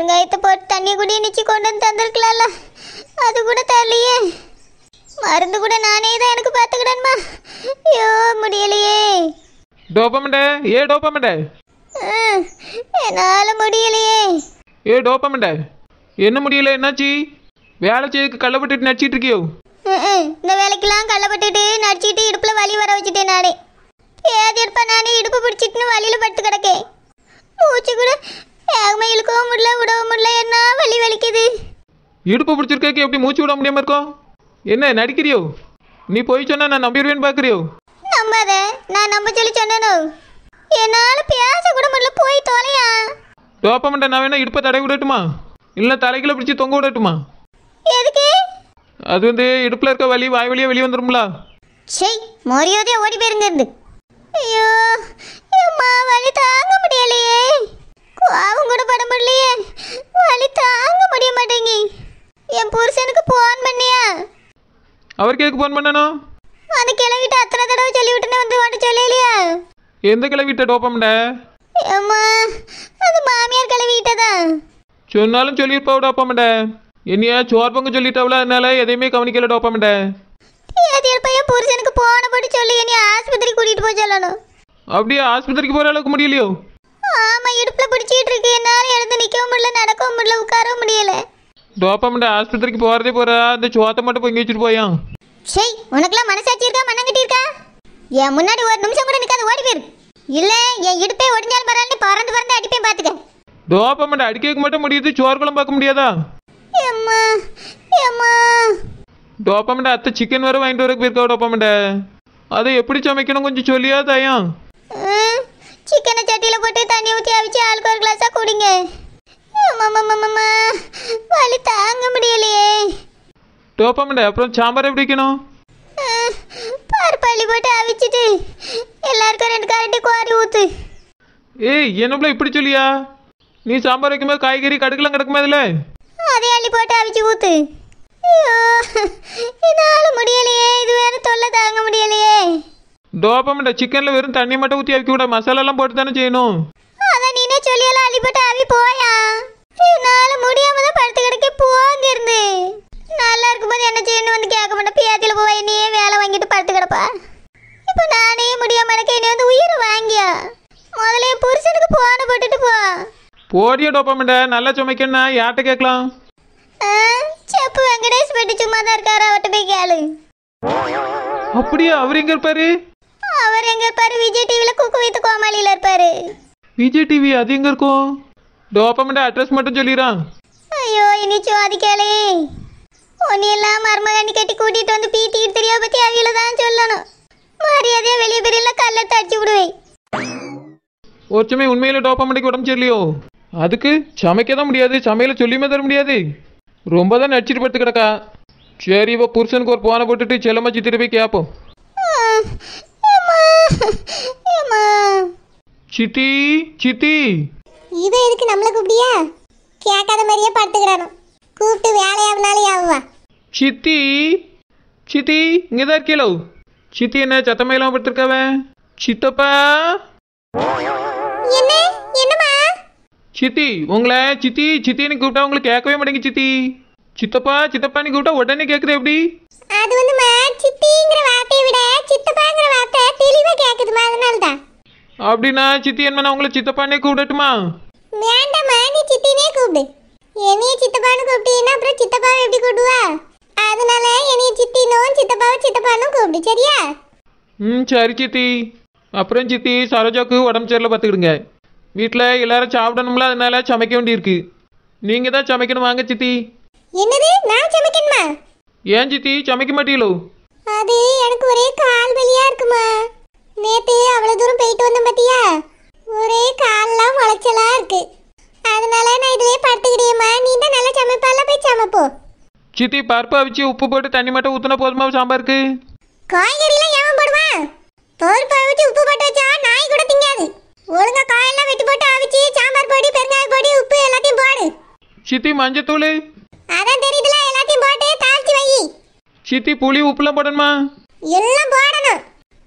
பெருங்காயத்தை போட்டு தண்ணி குடி நிச்சு கொண்டு வந்து தந்திருக்கலாம்ல. அது கூட தரலையே. மருந்து கூட நானே தான் எனக்கு பார்த்துக்கிடணுமா ஐயோ முடியலையே. டோப்பமெண்டே ஏ டோப்பமெண்டே ம், என்னால முடியலையே. ஏ டோப்பமெண்டே என்ன முடியல என்னாச்சு? வேலை செய்யக்கு கள்ளப்பட்டு நடிச்சிட்டு இருக்கியோ. இந்த வேலைக்கெல்லாம் கள்ளப்பட்டுட்டு நடிச்சிட்டு இடுப்புல வலி வர வச்சுட்டேன் நானே. ஏது எடுப்பா நானே இடுப்பு பிடிச்சிட்டுன்னு வலியில படுத்து கிடக்கேன். மூச்சு கூட வேகமா இழுக்கவும் முடியல விடவும் முடியல என்ன வலி வலிக்குது? இடுப்பு பிடிச்சிருக்கக்கு எப்படி மூச்சு விட முடியாம இருக்கோ என்ன நடிக்கிறியோ? நீ போய் சொன்னா நான் நம்பிடுவேன்னு பார்க்குறியோ? நம்பாத நான் நம்ப சொல்லி சொன்னனோ? என்னால பேச கூட முடியல போய் தொலையா? டோப்பமெண்டே நான் வேணா இடுப்பை தடவி விடட்டுமா? இல்லை தலைக்குள்ள பிடிச்சி தொங்க விடட்டுமா? எதுக்கு? அது வந்து இடுப்பில் இருக்க வலி வாய் வழியாக வெளியே வந்துரும்ல? சை மரியாதையா ஓடி போயிருங்க இருந்து. ஐயோ அம்மா வலி தாங்க முடியலையே கோவம் கூட பட முடியலையே வலி தாங்க முடிய மாட்டேங்கி என் புருஷனுக்கு போன் பண்ணியா அவருக்கு எதுக்கு ஃபோன் பண்ணணும் அந்த கிளவிட்டு அத்தனை தடவை சொல்லி விட்டுன்னு வந்து வாட்ட சொல்லலையா? எந்த கிளவிட்ட டோப்பமெண்டே அம்மா அந்த மாமியார் கிளவிட்டதா? சொன்னாலும் சொல்லியிருப்பா டோப்பமெண்டே என்னையா சோர் பங்கு சொல்லிட்டாவில அதனால எதையுமே கவனிக்கல டோப்பமெண்டே ஏதியல் பையன் புருஷனுக்கு போன போட்டு சொல்லி என்னை ஆஸ்பத்திரி கூட்டிட்டு போய் சொல்லணும்? அப்படியே ஆஸ்பத்திரிக்கு போகிற அளவுக்கு முடியலையோ? ஆமா இடுப்புல பிடிச்சிட்டு இருக்கு. என்னால எழுந்து நிக்கவும் முடியல நடக்கவும் முடியல உட்காரவும் முடியல. டோப்பமெண்டே ஆஸ்பத்திரிக்கு போகிறதே போகிறா அந்த சோத்தை மட்டும் பொங்கி வச்சுட்டு போயான். சரி உனக்குலாம் மனசாட்சி இருக்கா மண்ணங்கட்டி இருக்கா? என் முன்னாடி ஒரு நிமிஷம் கூட நிக்காத ஓடி போயிரு. இல்ல என் இடுப்பே ஒடிஞ்சாலும் பரவாயில்ல பறந்து பறந்து அடிப்பேன் பாத்துக்க. டோப்பமெண்டே அடிக்க மட்டும் முடியுது சோறு குழம்பு பார்க்க முடியாதா? எம்மா எம்மா டோப்பமெண்டே அத்தை சிக்கன் வேறு வாங்கிட்டு வரக்கு போயிருக்கா டோப்பமெண்டே அதை எப்படி சமைக்கணும் கொஞ்சம் சொல்லியா தாயான் ம், சிக்கனை சட்டியில போட்டு தண்ணி ஊற்றி அவிச்சு ஆளுக்கு ஒரு கிளாஸா குடிங்க அம்மா வலி தாங்க முடியலையே டோப்பமெண்டே அப்புறம் சாம்பார் எப்படி வைக்கணும்? பருப்பள்ளி போட்டு அவிச்சிட்டு எல்லாருக்கும் ரெண்டு கரண்டி கோரி ஊத்து. ஏய் என்னப்புல இப்படி சொல்லியா? நீ சாம்பார் வைக்கும்போது காய்கறி கடுக்கலாம் கிடக்குமா அதில் அதே அள்ளி போட்டு அவிச்சு ஊத்து. என்னால முடியலையே இது வேற தொல்லை தாங்க முடியலையே. டோப்பமெண்டே சிக்கனில் வெறும் தண்ணி மட்டும் ஊற்றி அவிக்க விட மசாலாலாம் போட்டு தானே செய்யணும்? அதான் நீனே சொல்லியெல்லாம் அள்ளி போட்டு அவி போயா என்னால முடியாம தான் படுத்து கிடக்க போங்க இருந்து நல்லா இருக்கும்போது என்ன செய்யணும் வந்து கேட்க மாட்டேன். பியாத்தில போய் என்னையே வேலை வாங்கிட்டு படுத்து கிடப்பா. இப்போ நானே முடியாம எனக்கு என்னை வந்து உயிரை வாங்கியா? முதல்ல புருஷனுக்கு போன போட்டுட்டு போ. போடிய டோப்பமெண்டே நல்லா சமைக்கணும்னா யார்கிட்ட கேட்கலாம்? ஆ, செப்பு வெங்கடேஷ் பெட்டி சும்மா தான் இருக்காரு அவர்கிட்ட போய் கேளு. அப்படியா அவர் எங்கே இருப்பாரு? அவர் எங்க இருப்பாரு? விஜய் டிவில குக்கு வித்து கோமாளியில இருப்பாரு. விஜய் டிவி அது எங்கே இருக்கும்? டோப்பமெண்டே அட்ரஸ் மட்டும் சொல்லிடுறான். ஐயோ இனி சோதி கேளே ஒன்னையெல்லாம் மருமகனி கட்டி கூட்டிட்டு வந்து பீட்டிக்கிட்டு தெரியா பத்தி அவியில தான் சொல்லணும். மரியாதையா வெளியே பெரியல கல்லை தடிச்சு விடுவேன். ஒரு சமயம் உண்மையில டோப்பமெண்ட்டுக்கு உடம்பு சரியில்லையோ? அதுக்கு சமைக்க தான் முடியாது சமையலை சொல்லியுமே தர முடியாது. ரொம்ப தான் நடிச்சிட்டு படுத்து கிடக்கா. சரி இப்போ புருஷனுக்கு ஒரு போனை போட்டுட்டு செல்லம்மா சித்திட்டு போய் கேட்போம் சித்தி சித்தி. இது எதுக்கு நம்மள கூப்பிடியா? கேட்காத மாதிரியே படுத்துக்கிறானோ. கூப்பிட்டு வேலையாவனாலே ஆவா சித்தி சித்தி இங்கே தான் இருக்கீங்களோ சித்தி என்ன சத்தமையெல்லாம் படுத்துருக்காவ சித்தப்பா? என்ன? என்னம்மா? சித்தி உங்களை சித்தி சித்தின்னு கூப்பிட்டா உங்களுக்கு கேட்கவே மாட்டேங்க சித்தி. சித்தப்பா சித்தப்பான்னு கூப்பிட்டா உடனே கேட்குறது எப்படி? அது வந்துமா சித்திங்கிற வார்த்தையை விட சித்தப்பாங்கிற வார்த்தை தெளிவா கேக்குதுமா அதனால தான் அப்படின்னா சித்தி என்ன நான் உங்களை சித்தப்பானே கூப்பிடட்டுமா? வேண்டாம்மா நீ சித்தினே கூப்பிடு. என்னைய சித்தப்பான்னு கூப்பிட்டீங்கன்னா அப்புறம் சித்தப்பாவை எப்படி கூப்பிடுவா? அதனால என்னைய சித்தினும் சித்தப்பாவை சித்தப்பானும் கூப்பிடு சரியா? ம் சரி சித்தி. அப்புறம் சித்தி சரோஜாவுக்கு உடம்பு சரியில்லை பார்த்துக்கிடுங்க. வீட்டில் எல்லாரும் சாப்பிடணும்ல அதனால சமைக்க வேண்டியிருக்கு. நீங்கள் தான் சமைக்கணும் வாங்க சித்தி. என்னது? நான் சமைக்கணுமா? ஏன் சித்தி சமைக்க மாட்டீங்களோ? அது எனக்கு ஒரே கால் வலியா இருக்குமா? நேத்து அவ்வளவு தூரம் போயிட்டு வந்தேன் பாத்தியா? ஒரே கால்லாம் முளைச்சலா இருக்கு. அதனால நான் இதுலயே படுத்துக்கிட்டேம்மா நீ தான் நல்லா சமைப்பால போய் சமைப்போ. சித்தி பருப்பு அவிச்சு உப்பு போட்டு தண்ணி மட்டும் ஊற்றினா போதுமா சாம்பாருக்கு? காய்கறிலாம் ஏன் போடுவான் பருப்பு அவிச்சு உப்பு போட்டு வச்சா நாய் கூட திங்காது. ஒழுங்கா காயெல்லாம் வெட்டி போட்டு அவிச்சு சாம்பார் பொடி பெருங்காய பொடி உப்பு எல்லாத்தையும் போடு. சித்தி மஞ்சத்தூள் அதான் தெரியுதுல எல்லாத்தையும் போட்டு தாளிச்சு வை. சித்தி புளி உப்புலாம் போடணுமா? எல்லாம் போடணும்.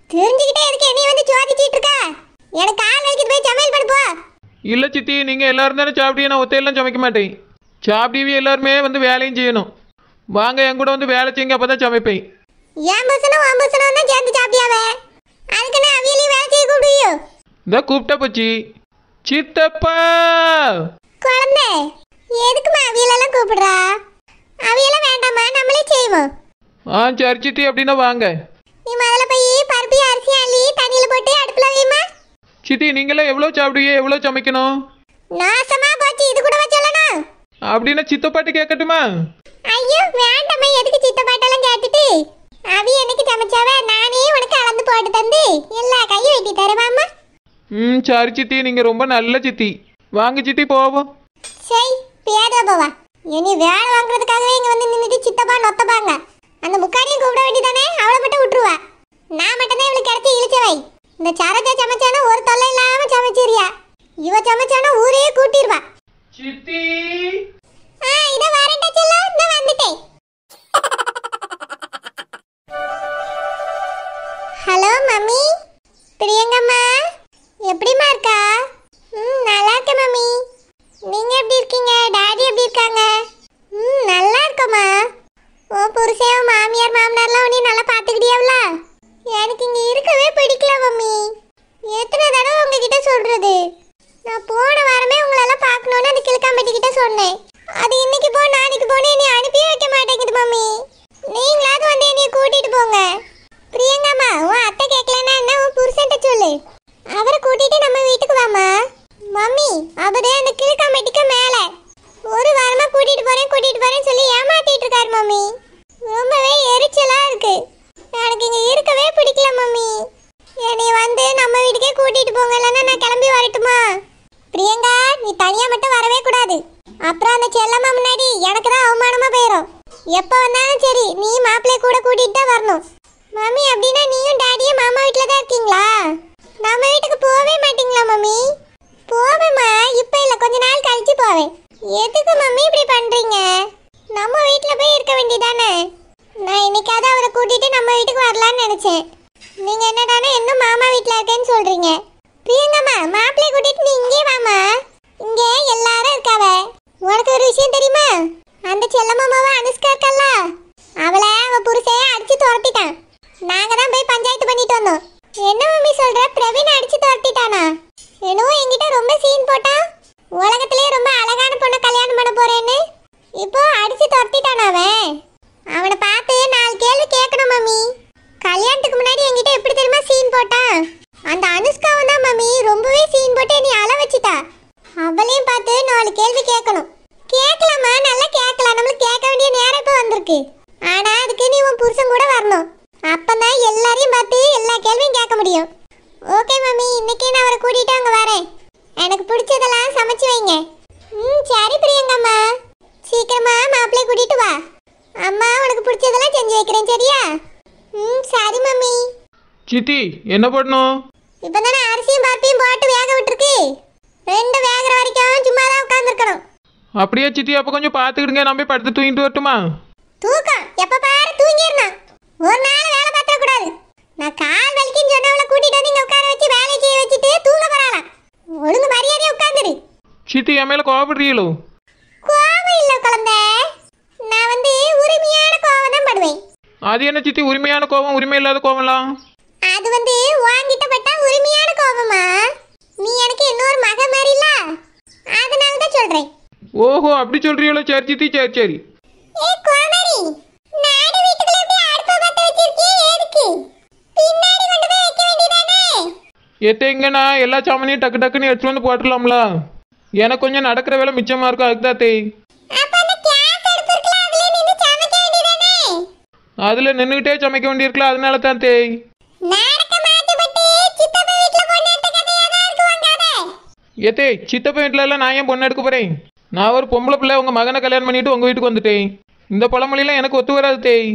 தெரிஞ்சுக்கிட்டே இருக்கு என்னைய வந்து சோதிச்சிட்டு இருக்கா? எனக்கு கால் வலிக்குது போய் இல்லை சித்தி நீங்கள் எல்லாரும் தானே சாப்பிட்டீங்க நான் ஒத்தையெல்லாம் சமைக்க மாட்டேன். சாப்பிட்டீவி எல்லாருமே வந்து வேலையும் செய்யணும். வாங்க என் கூட வந்து வேலை செய்யுங்க அப்போ தான் சமைப்பேன். என் புருஷனும் உன் புருஷனும் தான் சேர்ந்து சாப்பிட்டியாவே? அதுக்குன்னு அவியலையும் வேலை செய்ய கூப்பிடுவியோ? இந்த கூப்பிட்டா போச்சு. சித்தப்பா! குழந்தை எதுக்குமா அவியலெல்லாம் கூப்பிடுறா? அவியெல்லாம் வேண்டாமா நம்மளே செய்வோம். ஆ சரி சித்தி அப்படின்னா வாங்க. நீ முதல்ல போய் பருப்பி அரிசி அள்ளி தண்ணியில் போட்டு அடுப்பில் வைமா சித்தி நீங்களாம் எவ்வளோ சாப்பிடுவீங்க? எவ்வளோ சமைக்கணும்? நாசமா போச்சு இது கூட சொல்லணும்? அப்படின்னா சித்தப்பாட்டு கேட்கட்டுமா? ஐயோ வேண்டாம்மா எதுக்கு சித்த பாட்டெல்லாம் கேட்டுட்டு? அவி எனக்கு சமைச்சாவ? நானே உனக்கு அளந்து போட்டு தந்து எல்லா கையும் வெட்டி தருவாம்மா. ம் சரி சித்தி நீங்கள் ரொம்ப நல்ல சித்தி. வாங்க சித்தி போவோம். சரி பேரா போவா. இனி வேலை வாங்குறதுக்காகவே இங்க வந்து நின்றுட்டு சித்தப்பா நொத்தப்பாங்க. அந்த முக்காரியும் கூப்பிட சொன்னேன். அது இன்னைக்கு போ நாளைக்கு போன்னு என்னை அனுப்பியே வைக்க மாட்டேங்குது மம்மி. நீங்களாவது வந்து என்னைய கூட்டிட்டு போங்க. பிரியங்காமா உன் அத்தை கேட்கலன்னா என்ன? உன் புருஷன்ட்ட சொல்லு. அவரை கூட்டிட்டு நம்ம வீட்டுக்கு வாமா மம்மி அவரு அந்த கிழக்காம்பட்டிக்கு மேல. ஒரு வாரமா கூட்டிட்டு போறேன் கூட்டிட்டு போறேன்னு சொல்லி ஏமாத்திட்டு இருக்காரு மம்மி. ரொம்பவே எரிச்சலா இருக்கு. எனக்கு இங்க இருக்கவே பிடிக்கல மம்மி. என்னை வந்து நம்ம வீட்டுக்கே கூட்டிட்டு போங்க இல்லைன்னா நான் கிளம்பி வரட்டுமா? பிரியங்கா நீ தனியா மட்டும் வரவே கூடாது. அப்புறம் அந்த செல்லம்மா முன்னாடி எனக்கு தான் அவமானமா போயிடும் எப்போ வந்தாலும் சரி நீ மாப்பிள்ளை கூட கூட்டிட்டு தான் வரணும். மம்மி அப்படின்னா நீயும் டாடியும் மாமா வீட்டில் தான் இருக்கீங்களா நம்ம வீட்டுக்கு போகவே மாட்டீங்களா மம்மி போவேம்மா இப்போ இல்லை கொஞ்ச நாள் கழிச்சு போவேன் எதுக்கு மம்மி இப்படி பண்றீங்க நம்ம வீட்டில் போய் இருக்க வேண்டியதானே நான் இன்னைக்காவது அவரை கூட்டிட்டு நம்ம வீட்டுக்கு வரலான்னு நினைச்சேன் நீங்க என்னடானா இன்னும் மாமா வீட்ல இருக்கேன்னு சொல்றீங்க பிரியங்கம்மா மாப்பிள்ளை கூட்டிட்டு நீ இங்கே வாமா இங்க எல்லாரும் இருக்காவ உனக்கு ஒரு விஷயம் தெரியுமா அந்த செல்லம்மாவை அனுஷ்கா இருக்கல்ல அவளை அவ புருஷன் அடிச்சு துரத்திட்டான் நாங்க தான் போய் பஞ்சாயத்து பண்ணிட்டு வந்தோம் என்ன மம்மி சொல்ற பிரவீன் அடிச்சு துரத்திட்டானா என்னவோ என்கிட்ட ரொம்ப சீன் போட்டா உலகத்திலே ரொம்ப அழகான பொண்ணை கல்யாணம் பண்ண போறேன்னு இப்போ அடிச்சு துரத்திட்டானா அவன் பார்த்து நாலு கேள்வி கேட்கணும் மம்மி கல்யாணத்துக்கு முன்னாடி என்கிட்ட எப்படி தெரியுமா சீன் போட்டான் அந்த அனுஷ்காவும் தான் மம்மி ரொம்பவே சீன் போட்டு நீ அழ வச்சிட்டா அவளையும் பார்த்து நாலு கேள்வி கேட்கணும் கேட்கலாமா நல்லா கேட்கலாம் நம்மளுக்கு கேட்க வேண்டிய நேரம் இப்போ வந்திருக்கு ஆனா அதுக்கு நீ உன் புருஷன் கூட வரணும் அப்பதான் எல்லாரையும் பார்த்து எல்லா கேள்வியும் கேட்க முடியும் ஓகே மம்மி இன்னைக்கே நான் அவரை கூட்டிட்டு அங்க வரேன் எனக்கு பிடிச்சதெல்லாம் சமைச்சு வைங்க ம் சரி பிரியங்கம்மா சீக்கிரமா மாப்பிள்ளைய கூட்டிட்டு வா அம்மா உனக்கு பிடிச்சதெல்லாம் செஞ்சு வைக்கிறேன் சரியா ம் சரி மம்மி சித்தி என்ன பண்ணணும்? இப்பதானே அரிசியும் பருப்பையும் போட்டு வேக விட்டுருக்கு. ரெண்டு வேகிற வரைக்கும் சும்மா தான் உட்காந்துருக்கணும் அப்படியே சித்தி அப்போ கொஞ்சம் பார்த்துக்கிடுங்க. நான் போய் படுத்து தூங்கிட்டு வரட்டுமா? தூக்கம். எப்ப பாரு தூங்கிடணும் ஒரு நாள் வேலை பார்த்துட கூடாது நான் கால் வலிக்குன்னு சொன்னவளை கூட்டிட்டு வந்து இங்க உட்கார வச்சு வேலை செய்ய வச்சுட்டு தூங்க போறாளாம். ஒழுங்கு மரியாதையா உட்காந்துரு. சித்தி என் மேலே கோவப்படுறீங்களோ? கோவம் இல்ல குழந்தை. நான் வந்து உரிமையான கோவம் தான் படுவேன். அது என்ன சித்தி உரிமையான கோவம் உரிமை இல்லாத கோவம்லாம் அது வந்து வாங்கிட்ட பட்டா உரிமையான கோபமா நீ எனக்கு இன்னொரு மக மாதிரி இல்ல அதனால தான் சொல்றேன் ஓஹோ அப்படி சொல்றீங்களோ? சரி சித்தி சரி சரி. எத்தேங்கண்ணா எல்லா சாமானையும் டக்கு டக்குன்னு எடுத்துட்டு வந்து போட்டுடலாம்ல. எனக்கு கொஞ்சம் நடக்கிற வேலை மிச்சமாக இருக்கும் அதுக்கு தான் தேய் அதுல நின்னு சமைக்க வேண்டியிருக்கலாம் அதனால தான் தேய் ஏத்தே சித்தப்ப வீட்டில எல்லாம் நான் ஏன் பொண்ணு எடுக்க போறேன்? நான் ஒரு பொம்பளை பிள்ளை உங்க மகனை கல்யாணம் பண்ணிட்டு உங்க வீட்டுக்கு வந்துட்டேன். இந்த பழமொழியெல்லாம் எனக்கு ஒத்து வராது தேய்.